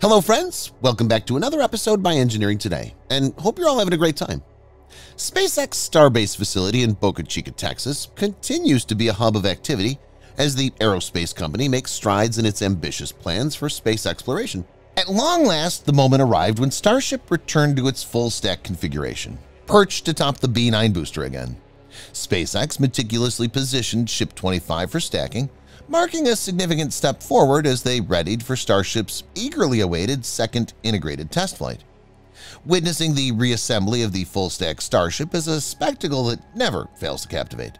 Hello friends, welcome back to another episode by Engineering Today, and hope you're all having a great time. SpaceX Starbase facility in Boca Chica, Texas continues to be a hub of activity as the aerospace company makes strides in its ambitious plans for space exploration. At long last, the moment arrived when Starship returned to its full-stack configuration, perched atop the B-9 booster again. SpaceX meticulously positioned Ship 25 for stacking, marking a significant step forward as they readied for Starship's eagerly awaited second integrated test flight. Witnessing the reassembly of the full-stack Starship is a spectacle that never fails to captivate.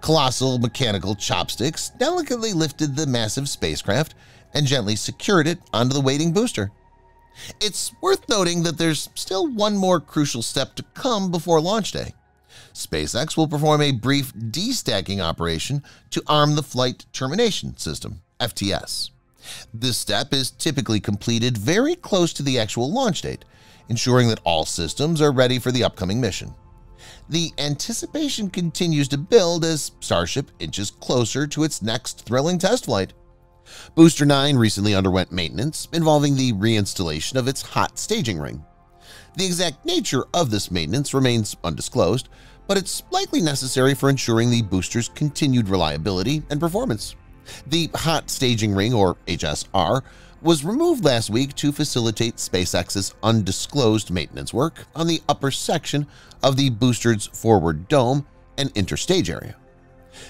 Colossal mechanical chopsticks delicately lifted the massive spacecraft and gently secured it onto the waiting booster. It's worth noting that there's still one more crucial step to come before launch day. SpaceX will perform a brief destacking operation to arm the Flight Termination System FTS. This step is typically completed very close to the actual launch date, ensuring that all systems are ready for the upcoming mission. The anticipation continues to build as Starship inches closer to its next thrilling test flight. Booster 9 recently underwent maintenance involving the reinstallation of its hot staging ring. The exact nature of this maintenance remains undisclosed, but it's likely necessary for ensuring the booster's continued reliability and performance. The Hot Staging Ring, or HSR, was removed last week to facilitate SpaceX's undisclosed maintenance work on the upper section of the booster's forward dome and interstage area.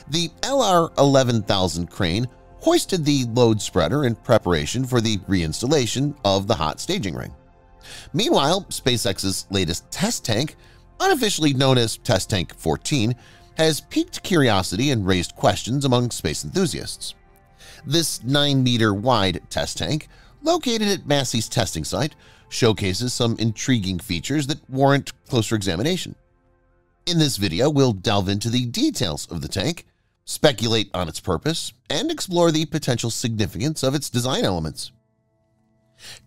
The LR-11000 crane hoisted the load spreader in preparation for the reinstallation of the hot staging ring. Meanwhile, SpaceX's latest test tank unofficially known as Test Tank 14, has piqued curiosity and raised questions among space enthusiasts. This 9-meter wide test tank, located at Massey's testing site, showcases some intriguing features that warrant closer examination. In this video, we'll delve into the details of the tank, speculate on its purpose, and explore the potential significance of its design elements.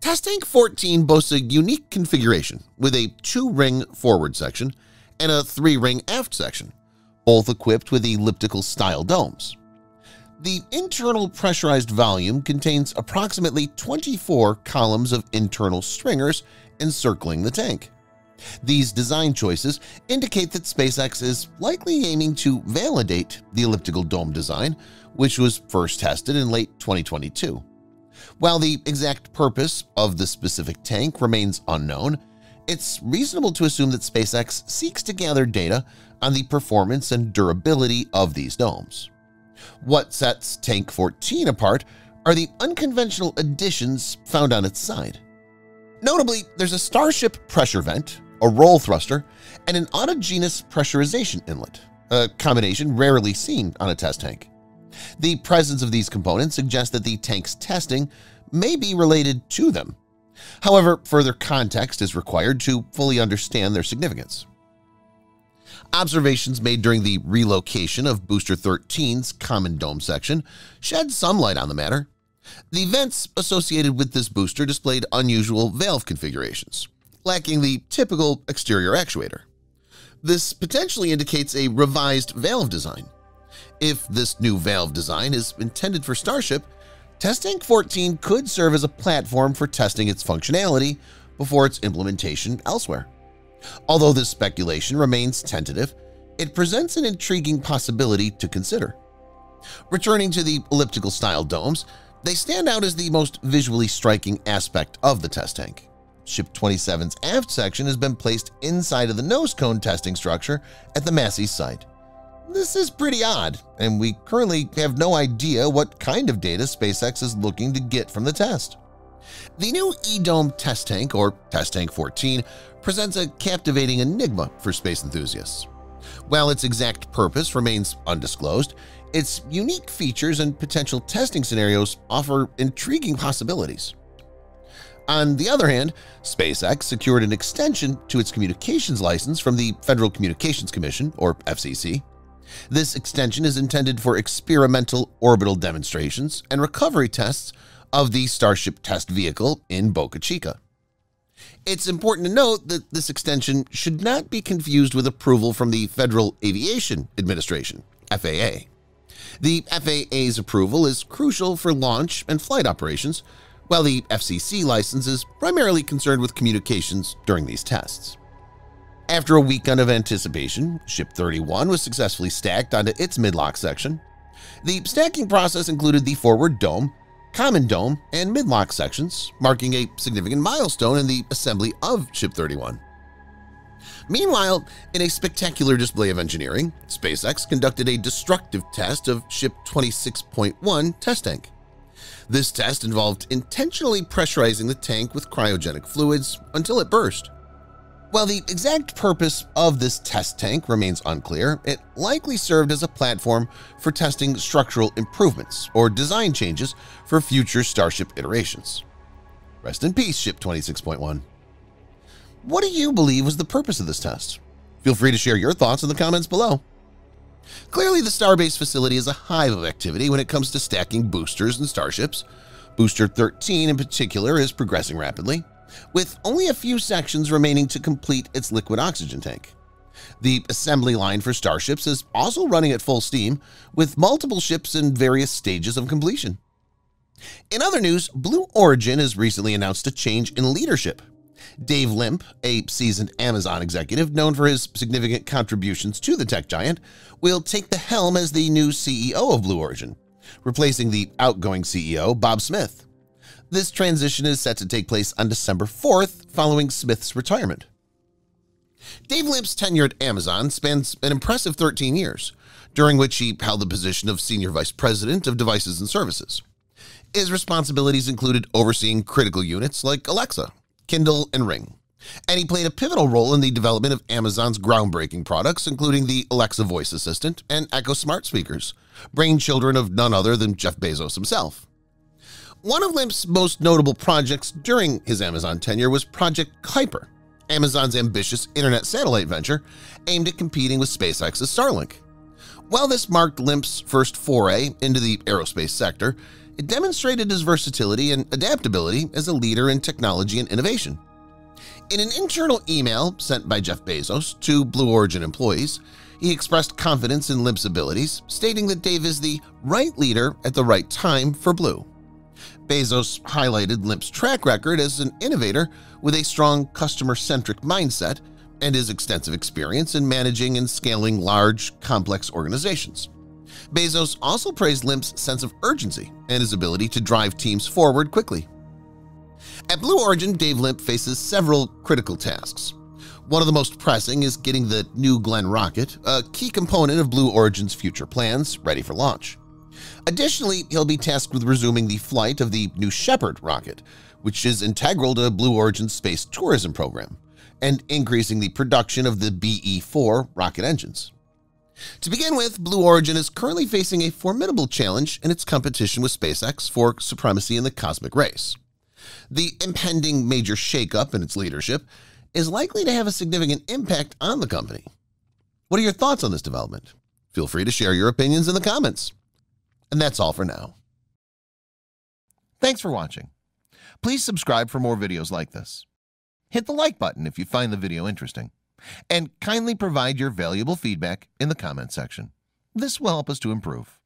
Test Tank 14 boasts a unique configuration with a two-ring forward section and a three-ring aft section, both equipped with elliptical-style domes. The internal pressurized volume contains approximately 24 columns of internal stringers encircling the tank. These design choices indicate that SpaceX is likely aiming to validate the elliptical dome design, which was first tested in late 2022. While the exact purpose of the specific tank remains unknown, it's reasonable to assume that SpaceX seeks to gather data on the performance and durability of these domes. What sets Tank 14 apart are the unconventional additions found on its side. Notably, there's a Starship pressure vent, a roll thruster, and an autogenous pressurization inlet, a combination rarely seen on a test tank. The presence of these components suggests that the tank's testing may be related to them. However, further context is required to fully understand their significance. Observations made during the relocation of Booster 13's Common Dome section shed some light on the matter. The vents associated with this booster displayed unusual valve configurations, lacking the typical exterior actuator. This potentially indicates a revised valve design, if this new valve design is intended for Starship, Test Tank 14 could serve as a platform for testing its functionality before its implementation elsewhere. Although this speculation remains tentative, it presents an intriguing possibility to consider. Returning to the elliptical-style domes, they stand out as the most visually striking aspect of the test tank. Ship 27's aft section has been placed inside of the nose cone testing structure at the Massey site. This is pretty odd, and we currently have no idea what kind of data SpaceX is looking to get from the test. The new E-Dome test tank, or Test Tank 14, presents a captivating enigma for space enthusiasts. While its exact purpose remains undisclosed, its unique features and potential testing scenarios offer intriguing possibilities. On the other hand, SpaceX secured an extension to its communications license from the Federal Communications Commission, or FCC, This extension is intended for experimental orbital demonstrations and recovery tests of the Starship test vehicle in Boca Chica. It's important to note that this extension should not be confused with approval from the Federal Aviation Administration FAA. The FAA's approval is crucial for launch and flight operations, while the FCC license is primarily concerned with communications during these tests. After a weekend of anticipation, Ship 31 was successfully stacked onto its mid LOX section. The stacking process included the forward dome, common dome, and mid LOX sections, marking a significant milestone in the assembly of Ship 31. Meanwhile, in a spectacular display of engineering, SpaceX conducted a destructive test of Ship 26.1 test tank. This test involved intentionally pressurizing the tank with cryogenic fluids until it burst. While the exact purpose of this test tank remains unclear, it likely served as a platform for testing structural improvements or design changes for future Starship iterations. Rest in peace, Ship 26.1. What do you believe was the purpose of this test? Feel free to share your thoughts in the comments below. Clearly, the Starbase facility is a hive of activity when it comes to stacking boosters and starships. Booster 13 in particular is progressing rapidly, with only a few sections remaining to complete its liquid oxygen tank. The assembly line for starships is also running at full steam, with multiple ships in various stages of completion. In other news, Blue Origin has recently announced a change in leadership. Dave Limp, a seasoned Amazon executive known for his significant contributions to the tech giant, will take the helm as the new CEO of Blue Origin, replacing the outgoing CEO Bob Smith. This transition is set to take place on December 4th following Smith's retirement. Dave Limp's tenure at Amazon spans an impressive 13 years, during which he held the position of Senior Vice President of Devices and Services. His responsibilities included overseeing critical units like Alexa, Kindle, and Ring, and he played a pivotal role in the development of Amazon's groundbreaking products, including the Alexa voice assistant and Echo smart speakers, brainchildren of none other than Jeff Bezos himself. One of Limp's most notable projects during his Amazon tenure was Project Kuiper, Amazon's ambitious internet satellite venture aimed at competing with SpaceX's Starlink. While this marked Limp's first foray into the aerospace sector, it demonstrated his versatility and adaptability as a leader in technology and innovation. In an internal email sent by Jeff Bezos to Blue Origin employees, he expressed confidence in Limp's abilities, stating that Dave is the right leader at the right time for Blue. Bezos highlighted Limp's track record as an innovator with a strong customer-centric mindset and his extensive experience in managing and scaling large, complex organizations. Bezos also praised Limp's sense of urgency and his ability to drive teams forward quickly. At Blue Origin, Dave Limp faces several critical tasks. One of the most pressing is getting the New Glenn rocket, a key component of Blue Origin's future plans, ready for launch. Additionally, he'll be tasked with resuming the flight of the New Shepard rocket, which is integral to Blue Origin's space tourism program, and increasing the production of the BE-4 rocket engines. To begin with, Blue Origin is currently facing a formidable challenge in its competition with SpaceX for supremacy in the cosmic race. The impending major shakeup in its leadership is likely to have a significant impact on the company. What are your thoughts on this development? Feel free to share your opinions in the comments. And that's all for now. Thanks for watching. Please subscribe for more videos like this. Hit the like button if you find the video interesting. And kindly provide your valuable feedback in the comment section. This will help us to improve.